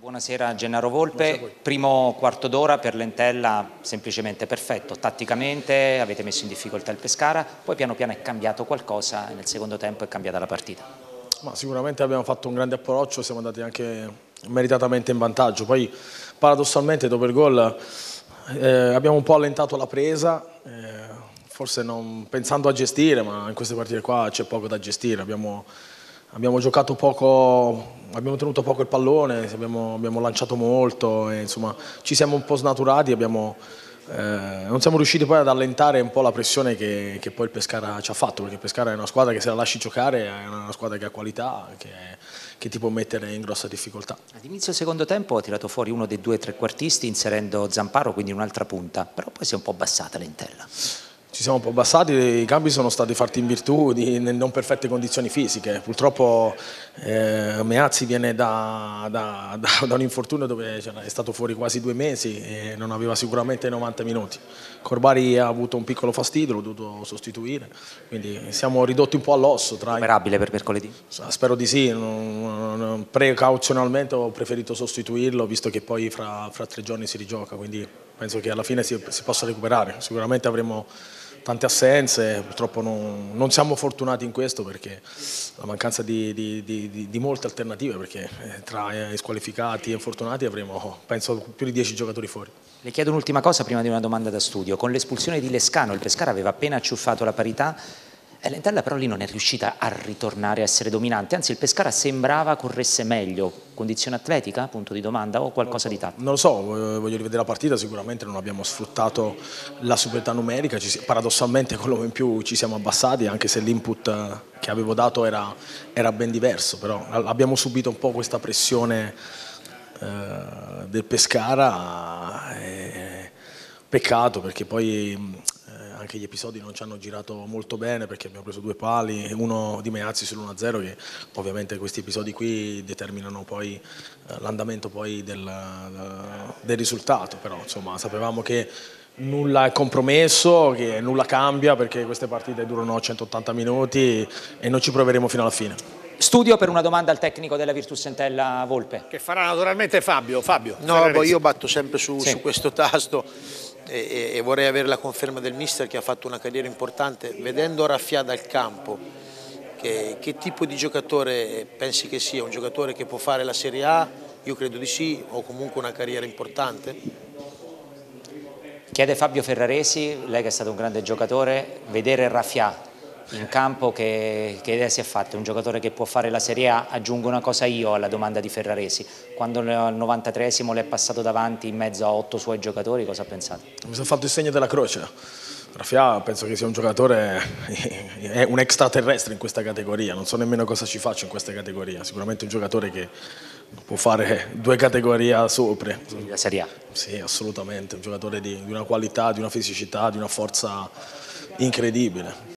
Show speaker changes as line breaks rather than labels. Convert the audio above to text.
Buonasera Gennaro Volpe, primo quarto d'ora per l'Entella semplicemente perfetto, tatticamente avete messo in difficoltà il Pescara, poi piano piano è cambiato qualcosa e nel secondo tempo è cambiata la partita.
Ma sicuramente abbiamo fatto un grande approccio, siamo andati anche meritatamente in vantaggio, poi paradossalmente dopo il gol eh, abbiamo un po' allentato la presa, eh, forse non pensando a gestire, ma in queste partite qua c'è poco da gestire, abbiamo Abbiamo giocato poco, abbiamo tenuto poco il pallone, abbiamo, abbiamo lanciato molto, e, insomma ci siamo un po' snaturati, abbiamo, eh, non siamo riusciti poi ad allentare un po' la pressione che, che, poi il Pescara ci ha fatto, perché il Pescara è una squadra che se la lasci giocare è una squadra che ha qualità, che, che ti può mettere in grossa difficoltà.
Ad inizio secondo tempo ho tirato fuori uno dei due trequartisti inserendo Zamparo, quindi un'altra punta, però poi si è un po' abbassata l'entella
ci siamo un po' abbassati, i cambi sono stati fatti in virtù di non perfette condizioni fisiche. Purtroppo eh, Meazzi viene da, da, da, da, un infortunio dove è stato fuori quasi due mesi e non aveva sicuramente 90 minuti. Corbari ha avuto un piccolo fastidio, l'ho dovuto sostituire, quindi siamo ridotti un po' all'osso.
Recuperabile per mercoledì?
Spero di sì, precauzionalmente ho preferito sostituirlo visto che poi fra, fra tre giorni si rigioca, quindi penso che alla fine si, si possa recuperare. Sicuramente avremo tante assenze, purtroppo non, non, siamo fortunati in questo perché la mancanza di, di, di, di molte alternative, perché eh, tra i squalificati e infortunati avremo penso più di 10 giocatori fuori.
Le chiedo un'ultima cosa prima di una domanda da studio, con l'espulsione di Lescano il Pescara aveva appena acciuffato la parità L'Entella però lì non è riuscita a ritornare a essere dominante, anzi il Pescara sembrava corresse meglio, condizione atletica, punto di domanda, o qualcosa di tattico?
Non lo so, voglio rivedere la partita, sicuramente non abbiamo sfruttato la superiorità numerica, paradossalmente con l'uomo in più ci siamo abbassati, anche se l'input che avevo dato era, era, ben diverso, però abbiamo subito un po' questa pressione eh, del Pescara, eh, peccato perché poi anche gli episodi non ci hanno girato molto bene perché abbiamo preso due pali, uno di Meazzi sull'1-0 che ovviamente questi episodi qui determinano poi eh, l'andamento poi del, del, risultato, però insomma sapevamo che nulla è compromesso, che nulla cambia perché queste partite durano 180 minuti e noi ci proveremo fino alla fine.
Studio per una domanda al tecnico della Virtus Entella Volpe.
Che farà naturalmente Fabio. Fabio
no, io batto sempre su, sì. su questo tasto e, e, vorrei avere la conferma del mister che ha fatto una carriera importante. Vedendo Raffia dal campo, che, che tipo di giocatore pensi che sia? Un giocatore che può fare la Serie A? Io credo di sì, o comunque una carriera importante.
Chiede Fabio Ferraresi, lei che è stato un grande giocatore, vedere Raffia in campo che, che, idea si è fatta? Un giocatore che può fare la Serie A, aggiungo una cosa io alla domanda di Ferraresi, quando al 93esimo le è passato davanti in mezzo a otto suoi giocatori, cosa ha pensato?
Mi sono fatto il segno della croce, Rafia penso che sia un giocatore, è un extraterrestre in questa categoria, non so nemmeno cosa ci faccio in questa categoria, sicuramente un giocatore che può fare due categorie sopra.
La Serie A?
Sì, assolutamente, un giocatore di, di una qualità, di una fisicità, di una forza incredibile.